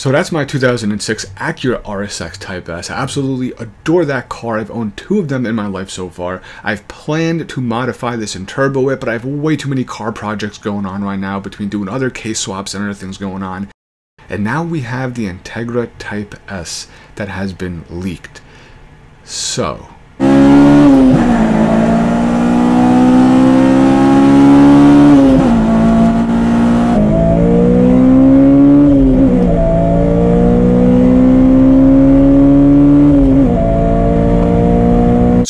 So that's my 2006 Acura RSX Type S. I absolutely adore that car. I've owned two of them in my life so far. I've planned to modify this and turbo it, but I have way too many car projects going on right now between doing other K swaps and other things going on. And now we have the Integra Type S that has been leaked. So,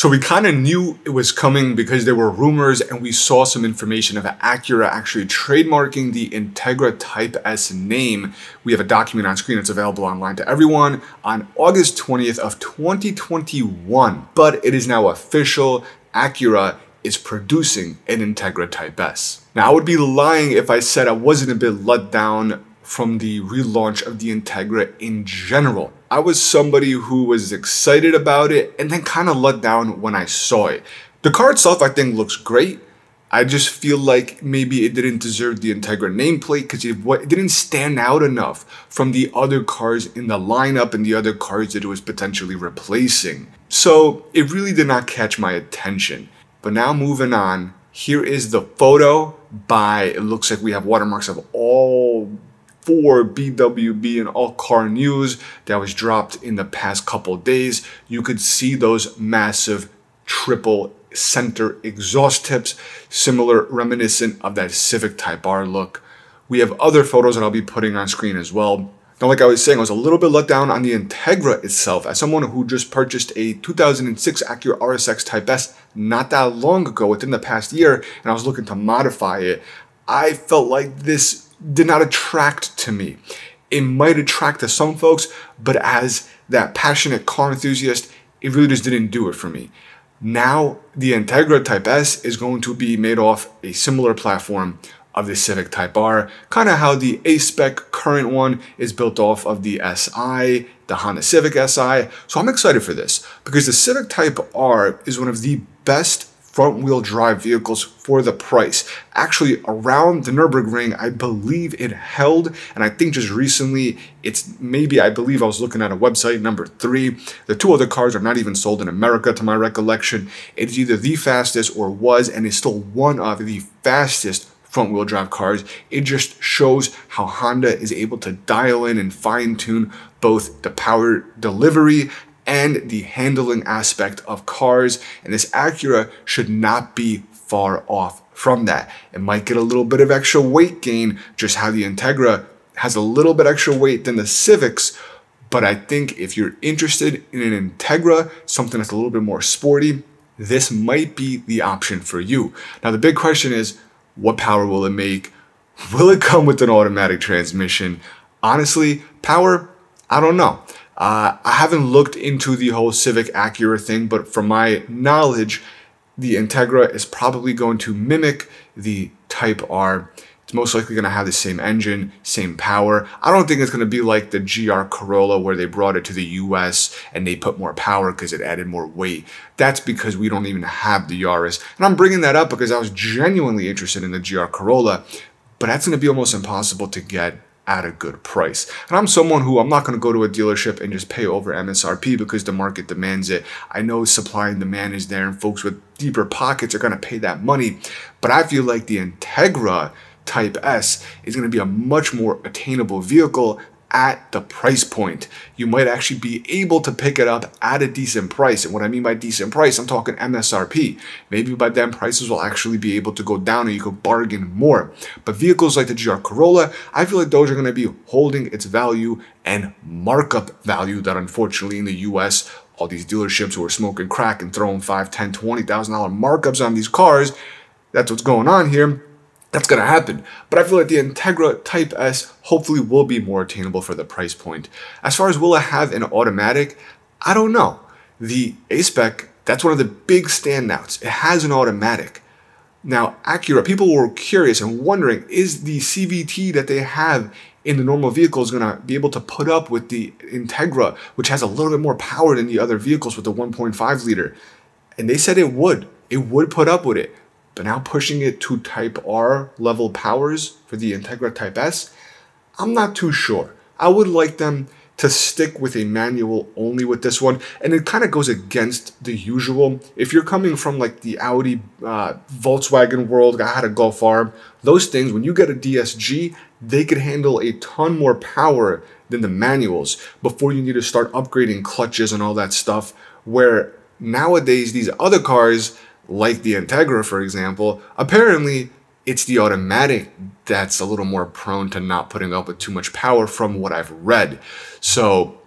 So we kind of knew it was coming because there were rumors and we saw some information of Acura actually trademarking the Integra Type S name. We have a document on screen that's available online to everyone on August 20th of 2021. But it is now official. Acura is producing an Integra Type S. Now I would be lying if I said I wasn't a bit let down from the relaunch of the Integra in general. I was somebody who was excited about it and then kind of let down when I saw it. The car itself I think looks great. I just feel like maybe it didn't deserve the Integra nameplate because it, it, didn't stand out enough from the other cars in the lineup and the other cars that it was potentially replacing. So it really did not catch my attention. But now moving on, here is the photo by, it looks like we have watermarks of all for BWB and all car news that was dropped in the past couple days. You could see those massive triple center exhaust tips, similar reminiscent of that Civic Type R look. We have other photos that I'll be putting on screen as well. Now, like I was saying, I was a little bit let down on the Integra itself. As someone who just purchased a 2006 Acura RSX Type S not that long ago, within the past year, and I was looking to modify it, I felt like this did not attract to me. It might attract to some folks, but as that passionate car enthusiast, it really just didn't do it for me. Now, the Integra Type S is going to be made off a similar platform of the Civic Type R, kind of how the A-Spec current one is built off of the SI, the Honda Civic Si. So I'm excited for this because the Civic Type R is one of the best front wheel drive vehicles for the price. Actually, around the Nürburgring, I believe it held, and I think just recently it's maybe, I believe I was looking at a website, number three. The two other cars are not even sold in America to my recollection. It's either the fastest or was, and is still one of the fastest front wheel drive cars. It just shows how Honda is able to dial in and fine tune both the power delivery and the handling aspect of cars. And this Acura should not be far off from that. It might get a little bit of extra weight gain, just how the Integra has a little bit extra weight than the Civics. But I think if you're interested in an Integra, something that's a little bit more sporty, this might be the option for you. Now, the big question is what power will it make? Will it come with an automatic transmission? Honestly, power, I don't know. Uh, I haven't looked into the whole Civic Acura thing, but from my knowledge, the Integra is probably going to mimic the Type R. It's most likely going to have the same engine, same power. I don't think it's going to be like the GR Corolla where they brought it to the US and they put more power because it added more weight. That's because we don't even have the Yaris. And I'm bringing that up because I was genuinely interested in the GR Corolla, but that's going to be almost impossible to get at a good price. And I'm someone who I'm not going to go to a dealership and just pay over MSRP because the market demands it. I know supply and demand is there and folks with deeper pockets are going to pay that money. But I feel like the Integra Type S is going to be a much more attainable vehicle at the price point. You might actually be able to pick it up at a decent price. And what I mean by decent price, I'm talking MSRP. Maybe by then prices will actually be able to go down and you could bargain more. But vehicles like the GR Corolla, I feel like those are going to be holding its value and markup value that unfortunately in the US, all these dealerships who are smoking crack and throwing five, ten, twenty thousand dollar markups on these cars, that's what's going on here that's going to happen. But I feel like the Integra Type S hopefully will be more attainable for the price point. As far as will it have an automatic, I don't know. The A-Spec, that's one of the big standouts. It has an automatic. Now, Acura, people were curious and wondering, is the CVT that they have in the normal vehicles going to be able to put up with the Integra, which has a little bit more power than the other vehicles with the 1.5 liter? And they said it would. It would put up with it. But now pushing it to Type R level powers for the Integra Type S, I'm not too sure. I would like them to stick with a manual only with this one. And it kind of goes against the usual. If you're coming from like the Audi, uh, Volkswagen world, I had a Golf R, those things, when you get a DSG, they could handle a ton more power than the manuals before you need to start upgrading clutches and all that stuff. Where nowadays, these other cars, like the Integra, for example, apparently it's the automatic that's a little more prone to not putting up with too much power from what I've read. So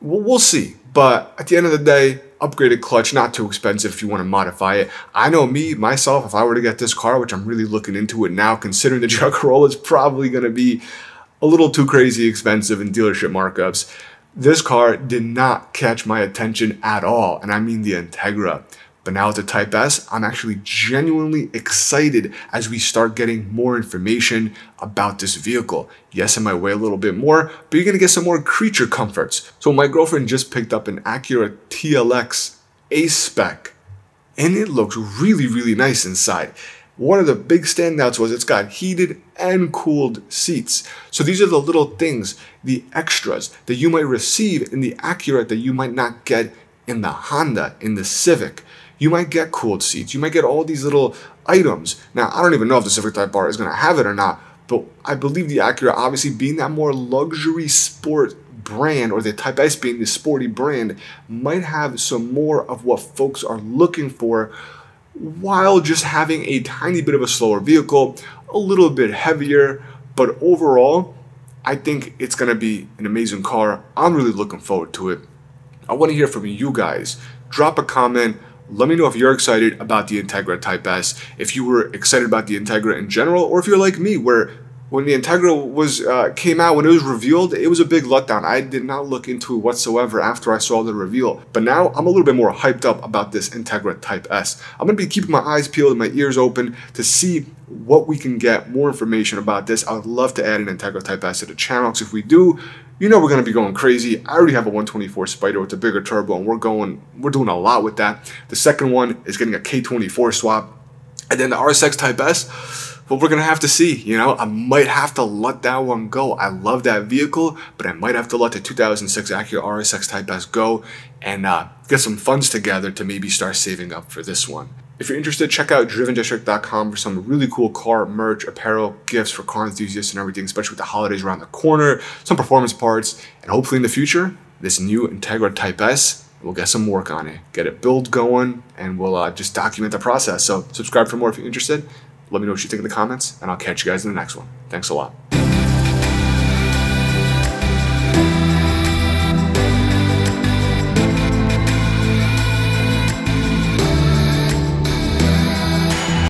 we'll see. But at the end of the day, upgraded clutch, not too expensive if you want to modify it. I know me, myself, if I were to get this car, which I'm really looking into it now, considering the GR Corolla is probably going to be a little too crazy expensive in dealership markups. This car did not catch my attention at all, and I mean the Integra. But now with the Type S, I'm actually genuinely excited as we start getting more information about this vehicle. Yes, it might weigh a little bit more, but you're gonna get some more creature comforts. So my girlfriend just picked up an Acura TLX A-Spec, and it looks really, really nice inside. One of the big standouts was it's got heated and cooled seats. So these are the little things, the extras that you might receive in the Acura that you might not get in the Honda, in the Civic you might get cooled seats. You might get all these little items. Now, I don't even know if the Civic Type R is going to have it or not, but I believe the Acura, obviously being that more luxury sport brand or the Type S being the sporty brand, might have some more of what folks are looking for while just having a tiny bit of a slower vehicle, a little bit heavier, but overall, I think it's going to be an amazing car. I'm really looking forward to it. I want to hear from you guys. Drop a comment let me know if you're excited about the Integra Type S, if you were excited about the Integra in general, or if you're like me, where when the Integra was uh, came out, when it was revealed, it was a big letdown. I did not look into it whatsoever after I saw the reveal. But now I'm a little bit more hyped up about this Integra Type S. I'm gonna be keeping my eyes peeled and my ears open to see what we can get more information about this. I would love to add an Integra Type S to the channel because if we do, you know we're gonna be going crazy. I already have a 124 Spider with a bigger turbo and we're going, we're doing a lot with that. The second one is getting a K24 swap. And then the RSX Type S, but we're gonna have to see. You know, I might have to let that one go. I love that vehicle, but I might have to let the 2006 Acura RSX Type S go and uh, get some funds together to maybe start saving up for this one. If you're interested, check out drivendistrict.com for some really cool car merch, apparel, gifts for car enthusiasts and everything, especially with the holidays around the corner, some performance parts, and hopefully in the future, this new Integra Type S, we'll get some work on it, get it build going, and we'll uh, just document the process. So subscribe for more if you're interested. Let me know what you think in the comments, and I'll catch you guys in the next one. Thanks a lot.